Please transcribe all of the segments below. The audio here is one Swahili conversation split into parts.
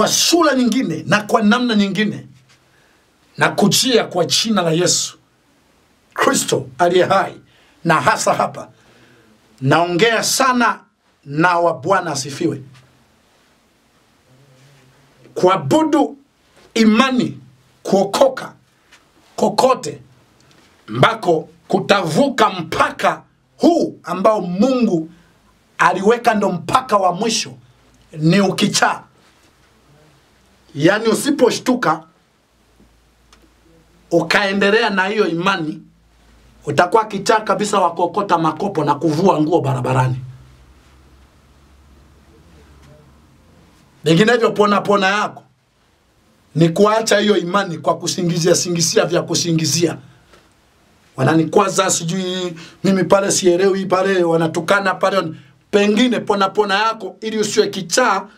kwa sura nyingine na kwa namna nyingine na kujia kwa jina la Yesu Kristo aliye hai, na hasa hapa naongea sana na wa Bwana asifiwe, kuabudu imani, kuokoka kokote mbako kutavuka mpaka huu ambao Mungu aliweka ndo mpaka wa mwisho ni ukichaa. Yaani usiposhtuka ukaendelea na hiyo imani, utakuwa kichaa kabisa wa kuokota makopo na kuvua nguo barabarani. Vinginevyo pona pona yako ni kuacha hiyo imani kwa kusingizia singizia vya kusingizia. Wananikwaza sijui mimi pale sielewi pale wanatukana pale. Pengine pona pona yako ili usiwe kichaa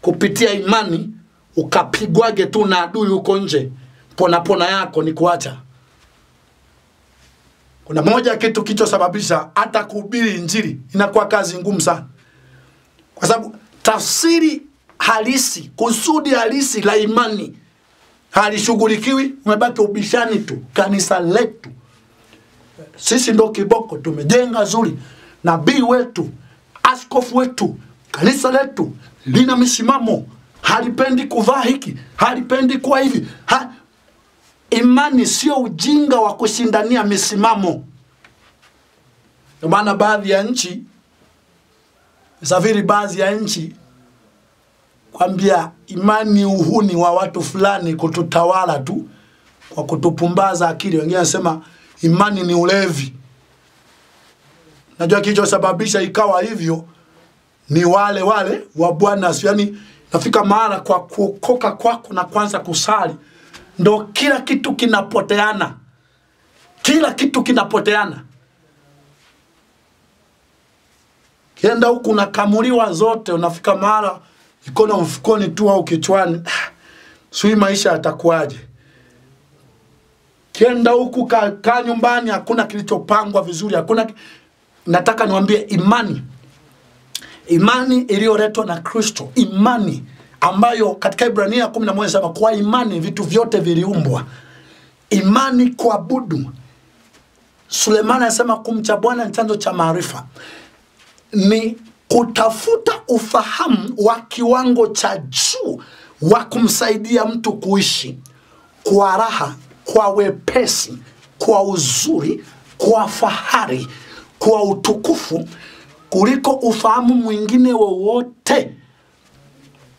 kupitia imani ukapigwage tu na adui huko nje. Pona pona yako ni kuacha. Kuna moja kitu kichosababisha hata kuhubiri injili inakuwa kazi ngumu sana. Kwa sababu tafsiri halisi kusudi halisi la imani halishughulikiwi umebaki ubishani tu kanisa letu. Sisi ndo kiboko tumejenga zuri. Nabii wetu askofu wetu kanisa letu lina misimamo halipendi kuvaa hiki halipendi kuwa hivi. Ha... imani sio ujinga wa kushindania misimamo. Ndio maana baadhi ya nchi safiri baadhi ya nchi kwambia imani uhuni wa watu fulani kututawala tu kwa kutupumbaza akili. Wengine wanasema imani ni ulevi. Najua kilichosababisha ikawa hivyo ni wale wale wa bwana. Yani nafika mahala kwa kuokoka kwako na kwanza kusali ndo kila kitu kinapoteana. Kila kitu kinapoteana. Kienda huku unakamuliwa zote unafika mahala ikona mfukoni tu au kichwani. Sui maisha yatakuwaje. Kienda huku kaa ka nyumbani hakuna kilichopangwa vizuri hakuna nataka niwambie imani. Imani iliyoletwa na kristo imani ambayo katika ibrania kumi na moja sema kwa imani vitu vyote viliumbwa. Imani kuabudu. Sulemani anasema kumcha bwana ni chanzo cha maarifa. Ni kutafuta ufahamu wa kiwango cha juu wa kumsaidia mtu kuishi kwa raha kwa wepesi kwa uzuri kwa fahari kwa utukufu kuliko ufahamu mwingine wowote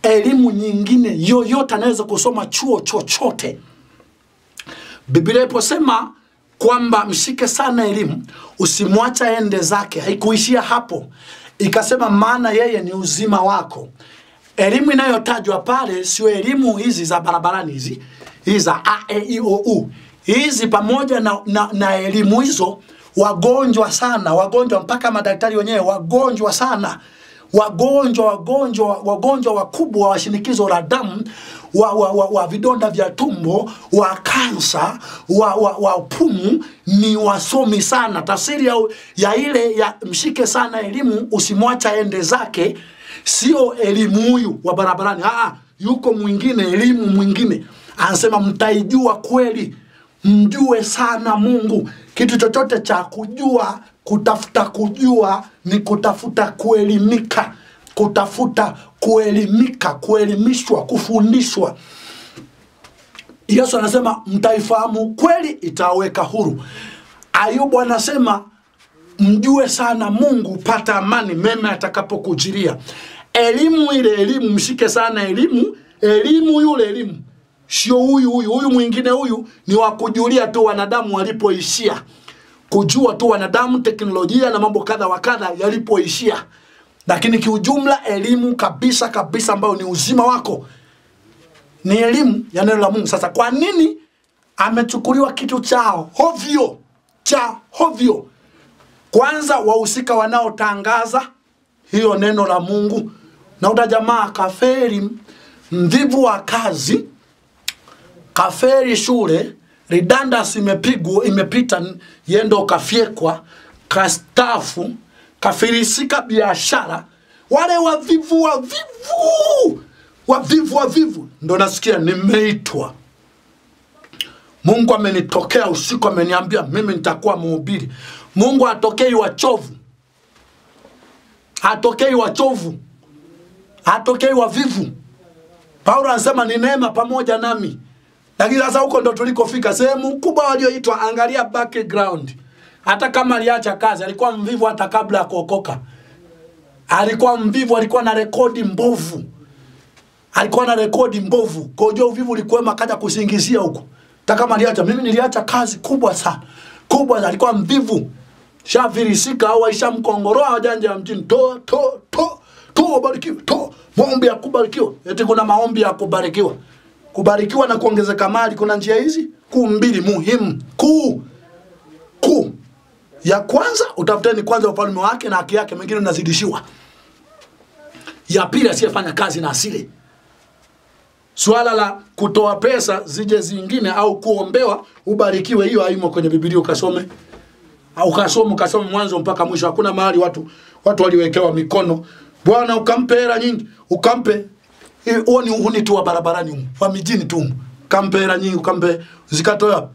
elimu nyingine yoyote anaweza kusoma chuo chochote. Biblia iposema kwamba mshike sana elimu usimwacha ende zake. Haikuishia hapo. Ikasema maana yeye ni uzima wako. Elimu inayotajwa pale sio elimu hizi za barabarani hizi hizi za a e i o u. Hizi pamoja na, na, na elimu hizo wagonjwa sana wagonjwa mpaka madaktari wenyewe wagonjwa sana wagonjwa wagonjwa wagonjwa wakubwa wa shinikizo la damu wa, wa, wa, wa vidonda vya tumbo wa kansa wa, wa, wa pumu ni wasomi sana. Tafsiri ya, ya ile ya mshike sana elimu usimwacha ende zake sio elimu huyu wa barabarani. Aa, yuko mwingine elimu mwingine. Anasema mtaijua kweli mjue sana mungu. Kitu chochote cha kujua kutafuta kujua ni kutafuta kuelimika. Kutafuta kuelimika kuelimishwa kufundishwa. Yesu anasema mtaifahamu kweli itaweka huru. Ayubu anasema mjue sana mungu pata amani mema atakapokujilia elimu ile elimu mshike sana elimu elimu yule elimu. Sio huyu huyu huyu mwingine huyu ni wakujulia tu wanadamu walipoishia kujua tu wanadamu teknolojia na mambo kadha wa kadha yalipoishia. Lakini kiujumla elimu kabisa kabisa ambayo ni uzima wako ni elimu ya neno la mungu. Sasa kwa nini amechukuliwa kitu cha hovyo cha hovyo? Kwanza wahusika wanaotangaza hiyo neno la mungu. Na uta jamaa kaferi mvivu wa kazi kaferi shule redundancy imepigwa imepita yendo kafyekwa kastafu kafirisika biashara wale wavivu wavivu wavivu wavivu, ndo nasikia nimeitwa. Mungu amenitokea usiku, ameniambia mimi nitakuwa mhubiri. Mungu atokei wachovu, atokei wachovu, atokei wavivu. Paulo anasema ni neema pamoja nami, lakini sasa huko ndo tulikofika. Sehemu kubwa walioitwa, angalia background. Hata kama aliacha kazi, alikuwa mvivu hata kabla ya kuokoka. Alikuwa mvivu, alikuwa na rekodi mbovu, alikuwa na rekodi mbovu. Kwa hiyo uvivu ulikuwema, akaja kusingizia huko. Hata kama aliacha, mimi niliacha kazi kubwa sana, kubwa sana. Alikuwa mvivu, shavirisika au aishamkongoroa wajanja ya mjini, to to to to, wabarikiwe to, maombi ya kubarikiwa. Eti kuna maombi ya kubarikiwa, kubarikiwa na kuongezeka mali. Kuna njia hizi kuu mbili muhimu, kuu kuu. Ya kwanza, utafuteni kwanza ufalme wake na haki yake, mengine unazidishiwa. Ya pili, asiyefanya kazi na asile swala la kutoa pesa zije zingine au kuombewa ubarikiwe, hiyo haimo kwenye Biblia. Ukasome au ukasome ukasome mwanzo mpaka mwisho. Hakuna mahali watu watu waliwekewa mikono, Bwana ukampe hela nyingi, ukampe huo ni uhuni tu wa barabarani humu, wa mijini tu humu. Kampe hela nyingi, kampe zikatoa?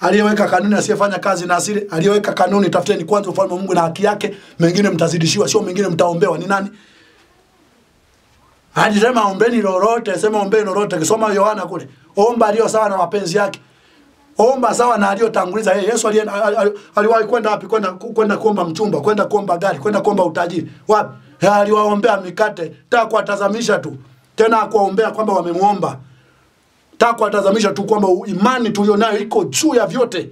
Aliyeweka kanuni asiyefanya kazi na asile, aliyeweka kanuni, tafuteni kwanza ufalme wa Mungu na haki yake, mengine mtazidishiwa, sio mengine mtaombewa. Ni nani? Alisema ombeni lolote, sema ombeni lolote. Kisoma Yohana kule, omba aliyo sawa na mapenzi yake, omba sawa na aliyotanguliza yeye. Yesu aliwahi kwenda wapi? Kwenda kwenda kuomba mchumba, kwenda kuomba gari, kwenda kuomba utajiri. Wapi? Aliwaombea mikate, taka kuwatazamisha tu, tena kuwaombea kwamba wamemwomba taka kuwatazamisha tu kwamba imani tulionayo iko juu ya vyote.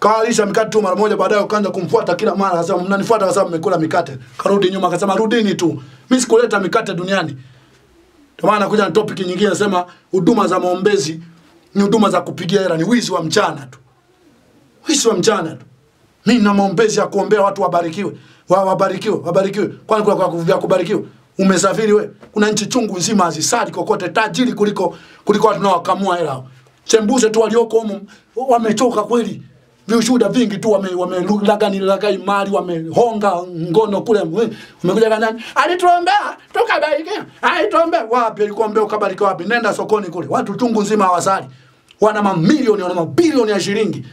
Kawalisha mikate tu mara moja, baadaye ukaanza kumfuata kila mara, akasema mnanifuata kwa sababu mmekula mikate. Karudi nyuma, akasema rudini tu, mimi sikuleta mikate duniani. Ndio maana nakuja na topic nyingine nasema huduma za maombezi ni huduma za kupigia hela, ni wizi wa mchana tu, wizi wa mchana tu. Mimi na maombezi ya kuombea watu wabarikiwe, wa wabarikiwe, wabarikiwe. Kwani kuna kwa kubarikiwa? Umesafiri we, kuna nchi chungu nzima hazisali kokote, tajiri kuliko kuliko watu nawakamua hela. Sembuse tu walioko humu wamechoka kweli. viushuda vingi tu wame wamelagani lagai mali wamehonga ngono kule. Umekuja kanani alituombea tukabarikiwa alituombea wapi? Alikuombea ukabarikiwa wapi? Nenda sokoni kule. Watu chungu nzima hawasali. Wana mamilioni wana mabilioni ya shilingi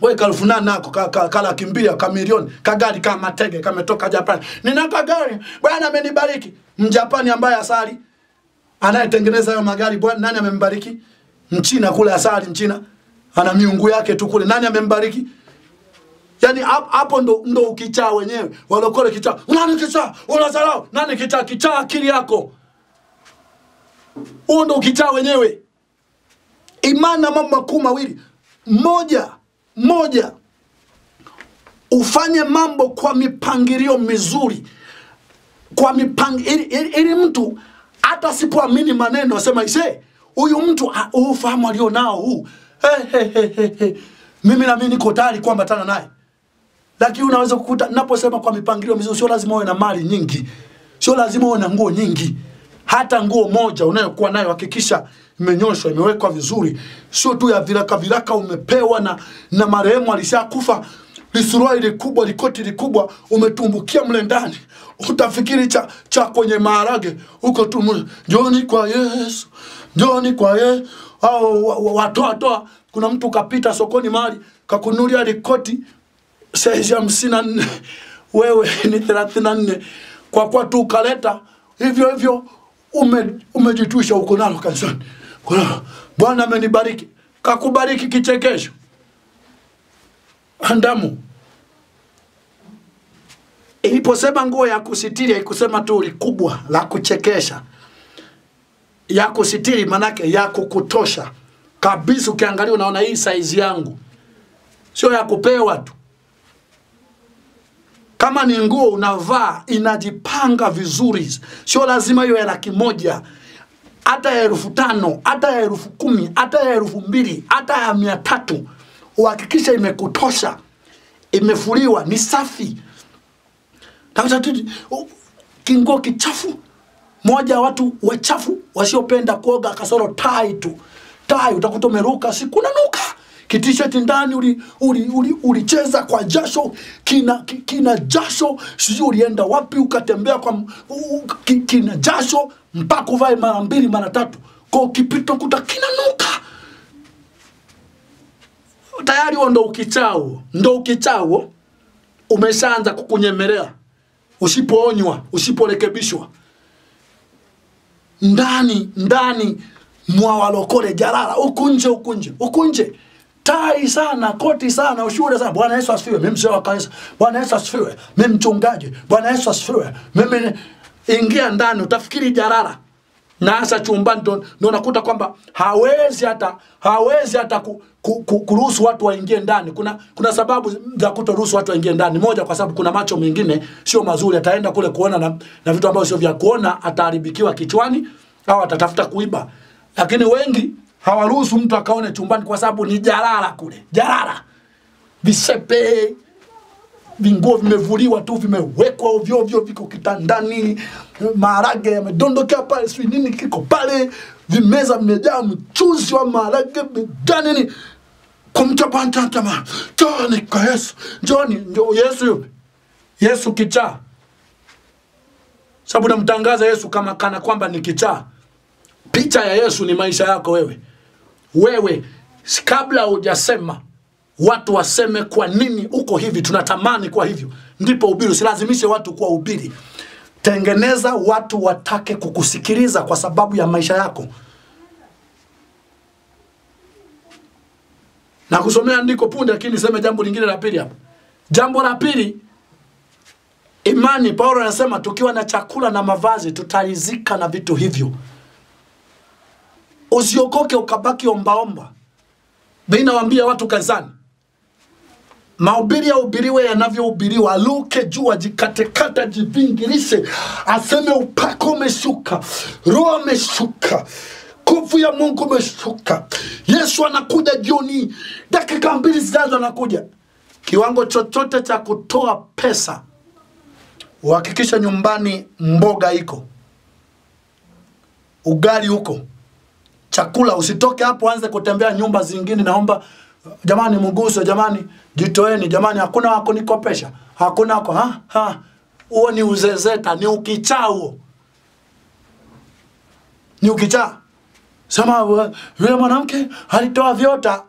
weka elfu nane nako ka, ka, ka mbili ka milioni kagari kama matege kametoka Japani. Nina kagari bwana amenibariki. Mjapani ambaye asali anayetengeneza hayo magari bwana, nani amembariki? Mchina kule asali, Mchina ana miungu yake tu kule, nani amembariki? Yani hap- hapo ndo, ndo ukichaa wenyewe walokole kichaa. Nani kichaa? Unazarau nani kichaa? Kichaa akili yako, huo ndo ukichaa wenyewe. Imani na mambo makuu mawili, moja moja ufanye mambo kwa mipangilio mizuri. Kwa mipang ili, ili, ili mtu hata asipoamini maneno asema ise huyu mtu ah, huu ufahamu alionao huu. Mimi nami niko tayari kuambatana naye. Lakini unaweza kukuta naposema kwa mipangilio mizuri sio lazima uwe na mali nyingi. Sio lazima uwe na nguo nyingi hata nguo moja unayokuwa nayo hakikisha imenyoshwa imewekwa vizuri. Sio tu ya viraka viraka umepewa na na marehemu alishakufa. Lisuruali likubwa likoti likubwa umetumbukia mle ndani. Utafikiri cha, cha kwenye maharage. Huko tu njoni kwa yesu njoni kwa yesu au wa- wa- watoa toa. Kuna mtu kapita sokoni mahali kakunulia likoti saizi hamsini na nne. Wewe ni thelathini na nne. Kwa kuwa tu ukaleta hivyo hivyo ume, umejitwisha uko nalo kanisani. Bwana amenibariki. Kakubariki kichekesho. Andamu. Iliposema nguo ya kusitiri haikusema tu likubwa la kuchekesha. Ya kusitiri manake ya kukutosha. Kabisa ukiangalia unaona hii saizi yangu. Sio ya kupewa tu kama ni nguo unavaa inajipanga vizuri. Sio lazima hiyo ya laki moja hata ya elfu tano hata ya elfu kumi hata ya elfu mbili hata ya mia tatu. Uhakikisha imekutosha. Imefuliwa ni safi. Kinguo kichafu. Moja watu wachafu wasiopenda kuoga kasoro tai tu. Tai utakuta umeruka nanuka kitisheti ndani ulicheza uli, uli, uli kwa jasho kina, ki- kina jasho sijui ulienda wapi ukatembea kwa u- ki- kina jasho mpaka uvae mara mbili mara tatu. Kwa ukipita kuta kinanuka. Tayari huo ndo ukichao ndo ukichao umeshaanza kukunyemelea usipoonywa usiporekebishwa. Ndani ndani mwa walokole jalala huku nje huku nje huku nje tai sana koti sana ushuhuda sana. Bwana yesu asifiwe. Mimi mzee wa kanisa. Bwana yesu asifiwe. Mimi mchungaji. Bwana yesu asifiwe. Mimi ingia ndani utafikiri jarara. Na hasa chumbani ndo unakuta kwamba hawezi hata hawezi hata ku, ku, ku, kuruhusu watu waingie ndani. Kuna kuna sababu za kutoruhusu watu waingie ndani. Moja kwa sababu kuna macho mengine sio mazuri. Ataenda kule kuona na, na vitu ambavyo sio vya kuona ataharibikiwa kichwani au atatafuta kuiba. Lakini wengi hawaruhusu mtu akaone chumbani kwa sababu ni jalala kule. Jalala. Visepe vinguo vimevuliwa tu vimewekwa ovyo ovyo viko kitandani maharage yamedondokea pale sijui nini kiko pale vimeza vimejaa mchuzi wa maharage vimejaa nini. Kumchapantantama njoni kwa yesu joni njo yesu yesu kichaa. Sababu namtangaza yesu kama kana kwamba ni kichaa. Picha ya yesu ni maisha yako wewe wewe kabla hujasema watu waseme kwa nini uko hivi tunatamani kwa hivyo. Ndipo ubiri usilazimishe watu kuwa ubiri. Tengeneza watu watake kukusikiliza kwa sababu ya maisha yako. Na kusomea andiko punde lakini niseme jambo lingine la pili hapa. Jambo la pili imani. Paulo anasema tukiwa na chakula na mavazi tutarizika na vitu hivyo usiokoke ukabaki ombaomba mi nawaambia watu kanisani mahubiri yahubiriwe yanavyohubiriwa aluke juu ajikatekate jivingirishe, aseme upako umeshuka roho ameshuka nguvu ya mungu umeshuka yesu anakuja jioni dakika mbili zijazo anakuja. Kiwango chochote cha kutoa pesa uhakikisha nyumbani mboga iko. Ugali huko chakula usitoke hapo anze kutembea nyumba zingine naomba jamani mguse jamani jitoeni jamani hakuna wako nikopesha hakuna wako ha ha huo ni uzezeta ni ukichaa huo. Ni ukichaa. Sema "Wa- yule mwanamke alitoa vyota.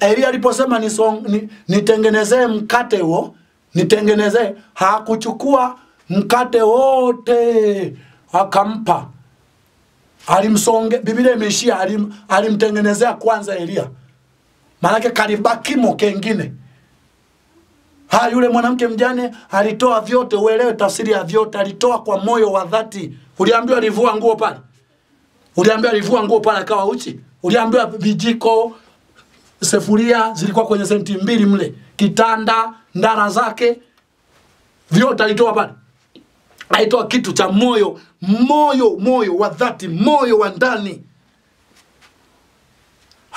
Elia aliposema nisong- ni- nitengenezee mkate huo nitengenezee hakuchukua mkate wote akampa alimsonge biblia imeishia alim, alimtengenezea kwanza elia. Maanake kalibakimo kengine. Ha yule mwanamke mjane alitoa vyote uelewe tafsiri ya vyote alitoa kwa moyo wa dhati. Uliambiwa alivua nguo pale? Uliambiwa alivua nguo pale akawa uchi? Uliambiwa vijiko sefuria zilikuwa kwenye senti mbili mle kitanda ndara zake vyote alitoa pale aitoa kitu cha moyo moyo moyo wa dhati moyo wa ndani.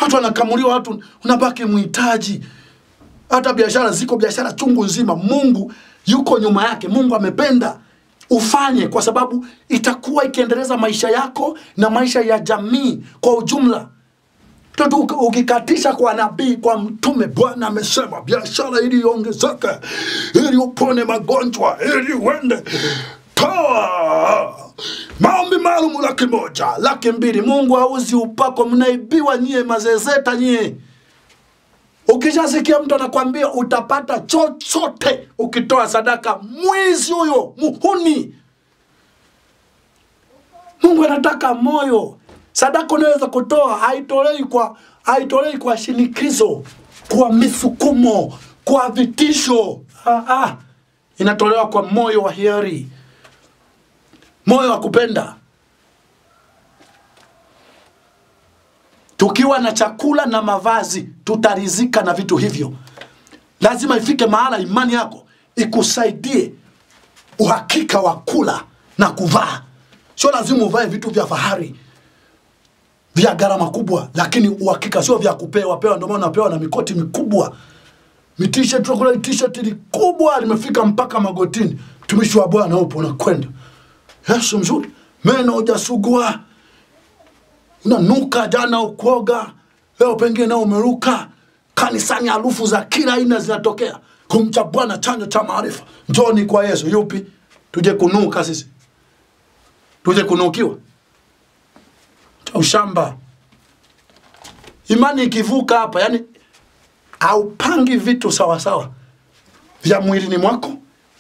Watu wanakamuliwa watu unabaki mhitaji hata biashara ziko biashara chungu nzima. Mungu yuko nyuma yake mungu amependa. Ufanye kwa sababu itakuwa ikiendeleza maisha yako na maisha ya jamii kwa ujumla. Mtoto ukikatisha kwa nabii kwa mtume bwana amesema biashara ili iongezeke ili upone magonjwa ili uende toa maombi maalum laki moja laki mbili. Mungu hauzi upako mnaibiwa nyie mazezeta nyie. Ukishasikia mtu anakwambia utapata chochote ukitoa sadaka mwizi huyo muhuni. Mungu anataka moyo. Sadaka unaweza kutoa haitolei kwa haitolei kwa shinikizo kwa misukumo kwa vitisho. Ah, ah. inatolewa kwa moyo wa hiari moyo wa kupenda. Tukiwa na chakula na mavazi tutarizika na vitu hivyo. Lazima ifike mahala imani yako ikusaidie uhakika wa kula na kuvaa. Sio lazima uvae vitu vya fahari vya gharama kubwa lakini uhakika sio vya kupewa pewa ndio maana unapewa na mikoti mikubwa. Mitishet tunakula likubwa limefika mpaka magotini. Mtumishi wa bwana upo unakwenda yesu mzuri. Meno hujasugua. Unanuka jana ukuoga leo pengine nao umeruka. Kanisani harufu za kila aina zinatokea. Kumcha bwana chanjo cha maarifa. Njoni kwa yesu. Yupi? Tuje kunuka sisi. Tuje kunukiwa. Cha ushamba. Imani ikivuka hapa yani haupangi vitu sawasawa sawa. Vya mwilini mwako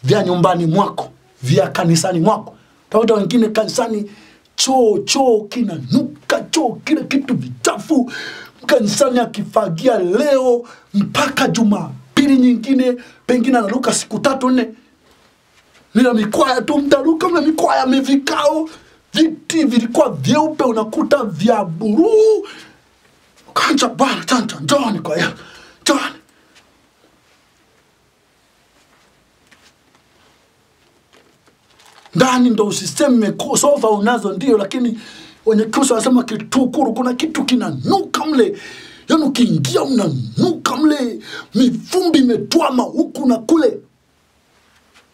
vya nyumbani mwako vya kanisani mwako utakuta wengine kanisani choo choo kinanuka choo kila kitu vichafu kanisani akifagia leo mpaka jumapili nyingine pengine anaruka siku tatu nne nina mikwaya tu mtaruka mna mikwaya mivikao viti vilikuwa vyeupe unakuta vya buruu kanja tanta njoni kwa ya njoni ndani ndo usiseme sofa unazo ndio lakini wenye kristo wanasema kitukuru kuna kitu kinanuka mle. Yani ukiingia unanuka mle mifumbi imetwama huku na kule.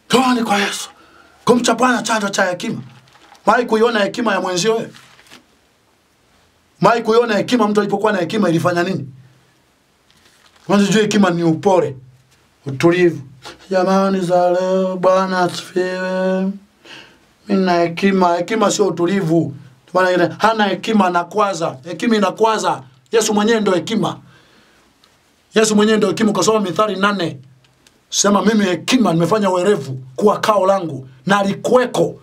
Toani kwa yesu. Kumcha bwana chanzo cha hekima. Mai kuiona hekima ya mwenzio wewe? Mai kuiona hekima mtu alipokuwa na hekima ilifanya nini? Kwanza jua hekima ni upore utulivu. Jamani za leo bwana asifiwe na hekima hekima sio utulivu. Hana hekima anakwaza. Hekima inakwaza. Yesu mwenyewe ndio hekima. Yesu mwenyewe ndio hekima ukasoma mithali nane sema mimi hekima nimefanya werevu kuwa kao langu na alikuweko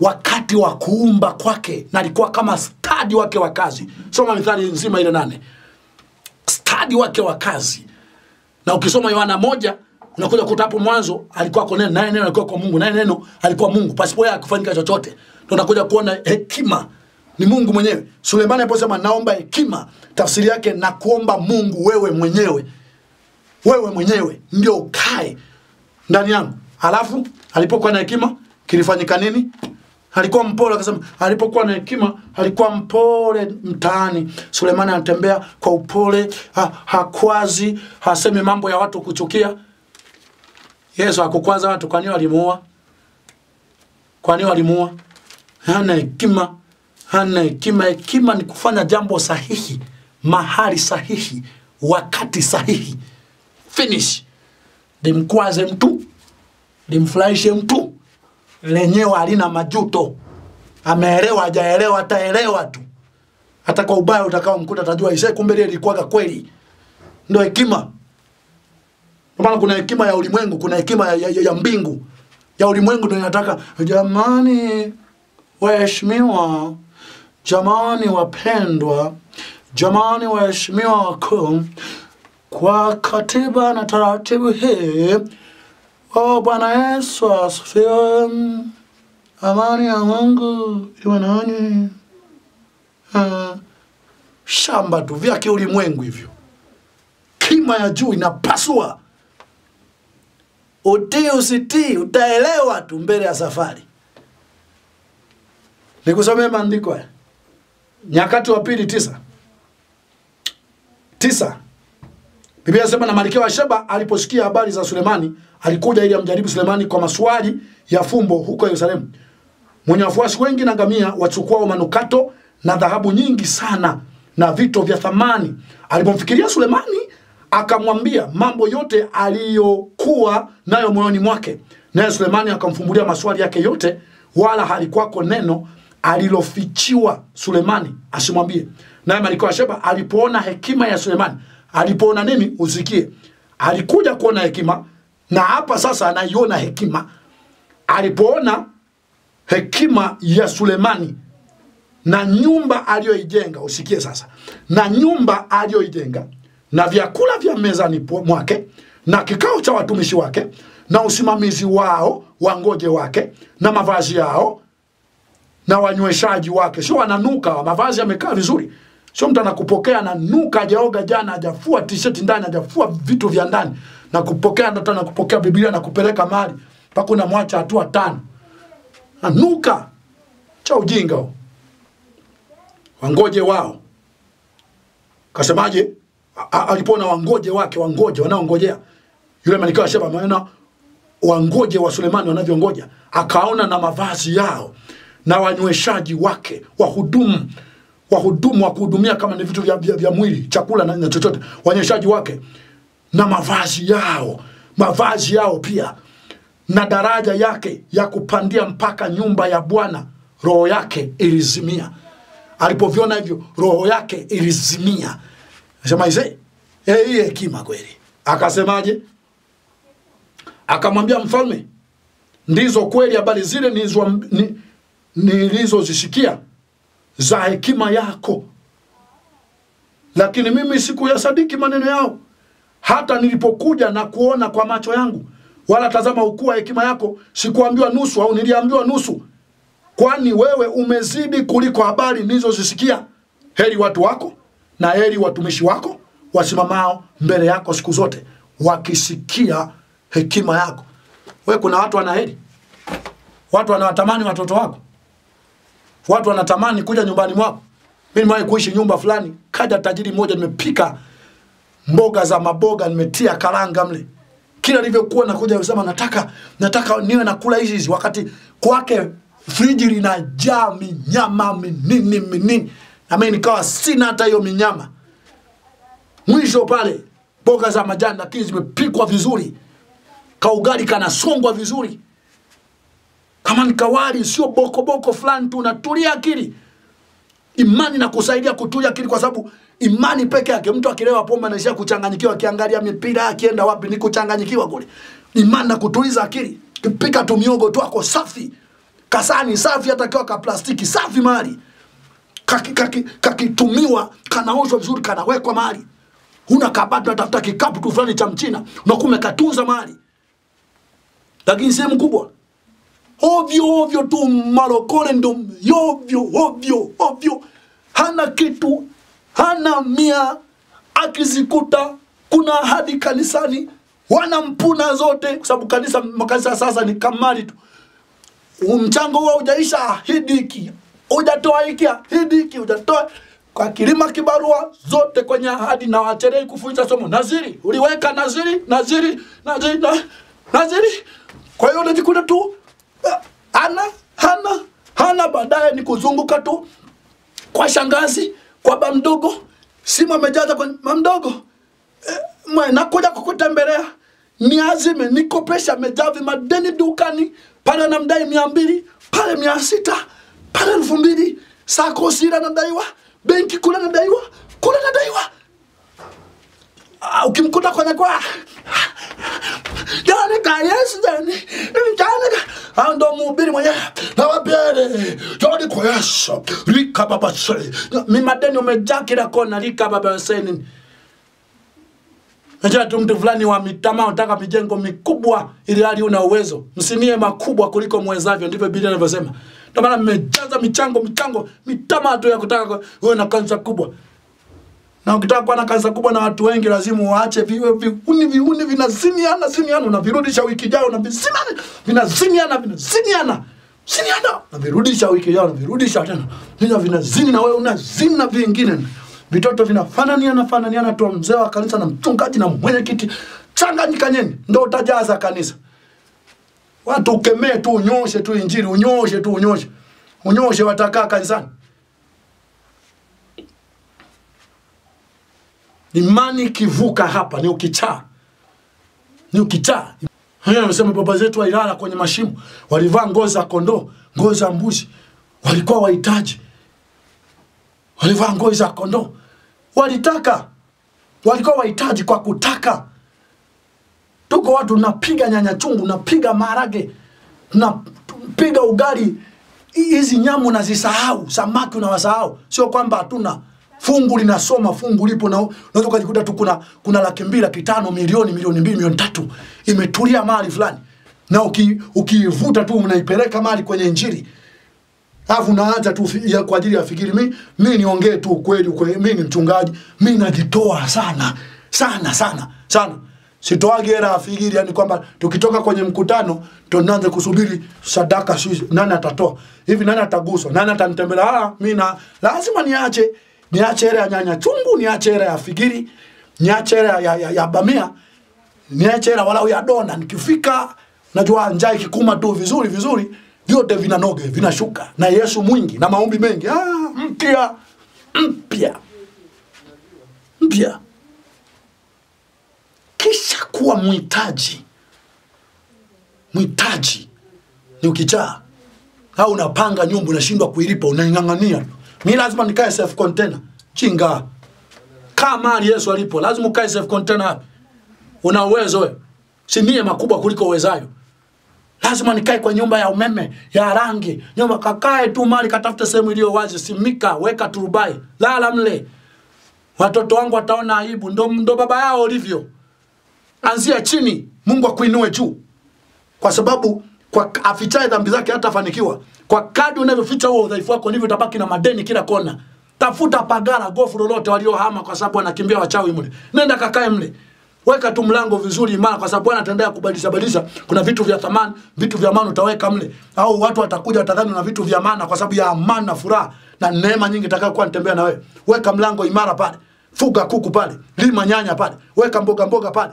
wakati wa kuumba kwake na alikuwa kama stadi wake wa kazi. Soma mithali nzima ile nane. Stadi wake wa kazi. Na ukisoma yohana moja unakuja kuta hapo mwanzo alikuwa kwa neno naye neno alikuwa kwa mungu naye neno alikuwa mungu. Pasipo yeye akufanyika chochote ndo unakuja kuona hekima. Ni mungu mwenyewe. Sulemani aliposema naomba hekima tafsiri yake na kuomba mungu wewe mwenyewe. Wewe mwenyewe ndio ukae ndani yangu. Alafu alipokuwa na hekima kilifanyika nini? Alikuwa mpole akasema alipokuwa na hekima alikuwa mpole mtaani. Sulemani anatembea kwa upole ha, hakwazi hasemi mambo ya watu kuchukia yesu akukwaza watu kwani walimuua? Kwani walimuua? Hana hekima hana hekima. Hekima ni kufanya jambo sahihi mahali sahihi wakati sahihi. Finish. Limkwaze mtu limfurahishe mtu lenyewe halina majuto. Ameelewa hajaelewa ataelewa tu. Hata kwa ubaya utakao mkuta atajua isee kumbe ile ilikuwa kweli. Ndio hekima maana kuna hekima ya ulimwengu kuna hekima ya, ya, ya, mbingu. Ya ulimwengu ndio inataka jamani waheshimiwa jamani wapendwa jamani waheshimiwa wakuu kwa katiba na taratibu hii oh bwana yesu asifiwe. Amani ya mungu iwe nanyi. Ah, shamba tu vya kiulimwengu hivyo. Kima ya juu inapasua utii usitii utaelewa tu mbele ya safari. Nikusomee maandiko haya. Nyakati wa pili tisa. Tisa. Biblia inasema na malkia wa sheba aliposikia habari za sulemani alikuja ili amjaribu sulemani kwa maswali ya fumbo huko yerusalemu. Mwenye wafuasi wengi na ngamia wachukuao manukato na dhahabu nyingi sana na vito vya thamani. Alipomfikiria sulemani akamwambia mambo yote aliyokuwa nayo moyoni mwake. Naye sulemani akamfumbulia maswali yake yote wala halikuwako neno alilofichiwa sulemani asimwambie. Naye malkia wa sheba alipoona hekima ya sulemani alipoona nini? Usikie. Alikuja kuona hekima na hapa sasa anaiona hekima. Alipoona hekima ya sulemani na nyumba aliyoijenga usikie sasa na nyumba aliyoijenga na vyakula vya mezani mwake na kikao cha watumishi wake na usimamizi wao wangoje wake na mavazi yao na wanyweshaji wake. Sio wananuka mavazi yamekaa vizuri. Sio mtu anakupokea ananuka hajaoga jana hajafua t-shirt ndani hajafua vitu vya ndani. Na kupokea ndoto, na kupokea biblia na kupeleka mali mpaka unamwacha hatua tano. Anuka. Cha ujinga wangoje wao. Kasemaje A- na alipoona wangoje wake wangoje wanaongojea. Yule malkia wa sheba maana wangoje wa sulemani wanavyongoja. Akaona na mavazi yao na wanyweshaji wake wahudumu wahudumu wa kuhudumia kama ni vitu vya, vya, vya mwili chakula na, na chochote. Wanyweshaji wake na mavazi yao mavazi yao pia na daraja yake ya kupandia mpaka nyumba ya bwana roho yake ilizimia. Alipoviona hivyo roho yake ilizimia sema ise eh, hii hekima kweli. Akasemaje? Akamwambia mfalme ndizo kweli habari zile nilizozisikia ni- za hekima yako. Lakini mimi sikuyasadiki maneno yao. Hata nilipokuja na kuona kwa macho yangu wala tazama ukuu wa hekima yako sikuambiwa nusu au niliambiwa nusu. Kwani wewe umezidi kuliko habari nilizozisikia? Heri watu wako na heri watumishi wako wasimamao mbele yako siku zote wakisikia hekima yako. We kuna watu wana heri? Watu wanawatamani watoto wako? Watu wanatamani kuja nyumbani mwako? Mi nimewahi kuishi nyumba fulani kaja tajiri mmoja nimepika mboga za maboga nimetia karanga mle. Kila nilivyokuwa nakuja sema nataka nataka niwe nakula hizi hizi. Wakati kwake friji linajaa minyama minini minini na mimi nikawa sina hata hiyo minyama. Mwisho pale mboga za majani lakini zimepikwa vizuri. Kaugali kanasongwa vizuri. Kama nikawali sio bokoboko fulani tu natulia akili. Imani na kusaidia kutulia akili kwa sababu imani peke yake mtu akilewa pombe anaishia kuchanganyikiwa akiangalia mipira akienda wapi ni kuchanganyikiwa kule. Imani na kutuliza akili. Kipika tu miogo tu ako safi. Kasani safi hata kiwa ka plastiki safi mali kakitumiwa kaki, kaki kanaoshwa vizuri kanawekwa mali. Huna kabati unatafuta kikapu tu fulani cha mchina unakuwa umekatunza mali. Lakini sehemu kubwa ovyo ovyo tu marokole ndo ovyo ovyo ovyo. Hana kitu hana mia. Akizikuta kuna ahadi kanisani wana mpuna zote kwa sababu kanisa makanisa sasa ni kamali tu. Mchango huo ujaisha hidiki ujatoa hiki hidiki ujatoa kwa kilima kibarua zote kwenye ahadi na wacherei kufunza somo. Naziri uliweka naziri naziri naziri na, naziri. Kwa hiyo unajikuta tu eh, hana hana hana baadaye ni kuzunguka tu kwa shangazi kwa ba mdogo simu amejaza kwa mamdogo e, mwe nakuja kukutembelea. Niazime nikopesha amejaa vimadeni dukani. Pale namdai mia mbili pale mia sita pale elfu mbili sakosira nadaiwa benki kule nadaiwa kule nadaiwa. Ah, ukimkuta kwenye kwa jani ka yesu jani. Jani ka ando ndo mhubiri mwenyewe. Na wapele jani kwa yesu. Rika baba se mi madeni umejaa kila kona rika baba se nini? Najua tu mtu fulani wa mitama unataka mijengo mikubwa ili hali una uwezo. Msinie makubwa kuliko mwezavyo ndivyo Biblia inavyosema. Ndio maana mmejaza michango michango mitama tu ya kutaka wewe na kanisa kubwa. Na ukitaka kuwa na kanisa kubwa na watu wengi lazima uache viwe viuni viuni vinazimiana zimiana, unavirudisha wiki ijayo na vizimana vinazimiana vinazimiana ziniana unavirudisha wiki ijayo na virudisha tena. Vina vinazini na wewe unazini na vingine. Vitoto vinafananiana fananiana tu mzee wa kanisa na mchungaji na mwenyekiti. Changanyikanyeni. Ndio utajaza kanisa watu ukemee tu unyoshe tu injili unyoshe tu unyoshe. Unyoshe watakaa kanisani. Imani kivuka hapa ni ukichaa. Ni ukichaa. Hayo amesema baba zetu walilala kwenye mashimo walivaa ngozi za kondoo ngozi za mbuzi. Walikuwa wahitaji. Walivaa ngozi za kondoo. Walitaka. Walikuwa wahitaji kwa kutaka tuko watu napiga nyanya chungu napiga marage napiga ugali. Hizi nyamu nazisahau samaki unawasahau. Sio kwamba hatuna. Fungu linasoma fungu lipo na unaweza ukajikuta tu kuna kuna laki mbili laki tano milioni milioni mbili milioni tatu. Imetulia mahali fulani. Na uki- tu unaipeleka mahali kwenye injili. Alafu naanza tu ya, kwa ajili ya fikiri mi, mi niongee tu ukweli ukweli mi ni mchungaji mi najitoa sana sana sana sana sitoagi hela afikiri, yani kwamba tukitoka kwenye mkutano tunaanze kusubiri sadaka sisi nani atatoa. Hivi nani ataguswa? Nani atanitembelea? Ah mimi na lazima niache niache hela ya nyanya. Chungu niache hela ya fikiri niache hela ya, ya, ya bamia niache hela walau ya dona. Nikifika najua njaa ikikuma tu vizuri vizuri vyote vinanoge vinashuka. Na yesu mwingi na maombi mengi. Ah, mpya mpya mpya kisha kuwa mhitaji mhitaji ni ukichaa au unapanga nyumba unashindwa kuilipa unaing'ang'ania mi lazima nikae self container. Chinga. Kaa mali yesu alipo. Lazima ukae self container wapi una uwezo wewe si mie makubwa kuliko uwezayo. Lazima nikae kwa nyumba ya umeme ya rangi. Nyumba kakae tu mali katafuta sehemu iliyo wazi. Simika weka turubai. Lala mle. Watoto wangu wataona aibu. Ndo, ndo baba yao ulivyo anzia chini mungu akuinue juu. Kwa sababu kwa afichaye dhambi zake hatafanikiwa. Kwa kadi unavyoficha huo udhaifu wako ndivyo utabaki na madeni kila kona. Tafuta pagara gofu lolote waliohama kwa sababu wanakimbia wachawi mle. Nenda kakae mle. Weka tu mlango vizuri imara kwa sababu bwana ataendelea kubadilisha badilisha. Kuna vitu vya thamani vitu vya maana utaweka mle. Au watu watakuja watadhani na vitu vya maana kwa sababu ya amani na furaha na neema nyingi itakayokuwa nitembea na wewe. Weka mlango imara pale. Fuga kuku pale. Lima nyanya pale. Weka mboga mboga pale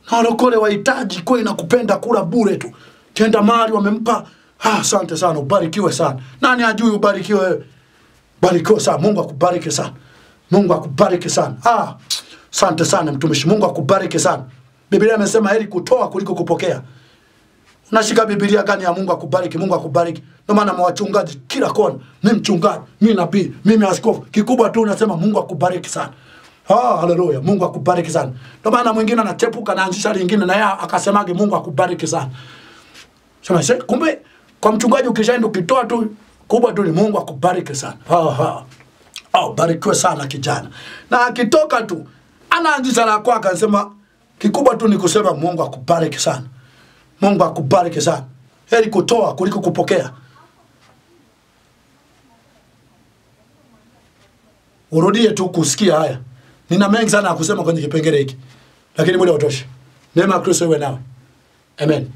na walokole wahitaji kweli na kupenda kula bure tu. Tenda mali wamempa. Ah, asante sana. Ubarikiwe sana. Nani ajui ubarikiwe barikiwe sana. Mungu akubariki sana. Mungu akubariki sana. Ah, asante sana mtumishi. Mungu akubariki sana. Biblia imesema heri kutoa kuliko kupokea. Unashika Biblia gani ya mungu akubariki? Mungu akubariki. Ndio maana mawachungaji kila kona. Mimi mchungaji mimi nabii mimi askofu. Kikubwa tu unasema mungu akubariki sana Ah, haleluya mungu akubariki sana. Ndio maana mwingine anatepuka na anzisha lingine na yeye akasemage mungu akubariki sana. Sema sasa kumbe kwa mchungaji ukishaenda ukitoa tu kubwa tu ni mungu akubariki sana. Ha Oh, barikiwe sana kijana. Na akitoka tu anaanzisha la kwake anasema kikubwa tu ni kusema mungu akubariki sana. Mungu akubariki sana. Heri kutoa kuliko kupokea. Urudie tu kusikia haya nina mengi sana ya kusema kwenye kipengele hiki. Lakini muda utoshe neema ya kristo iwe nawe. Amen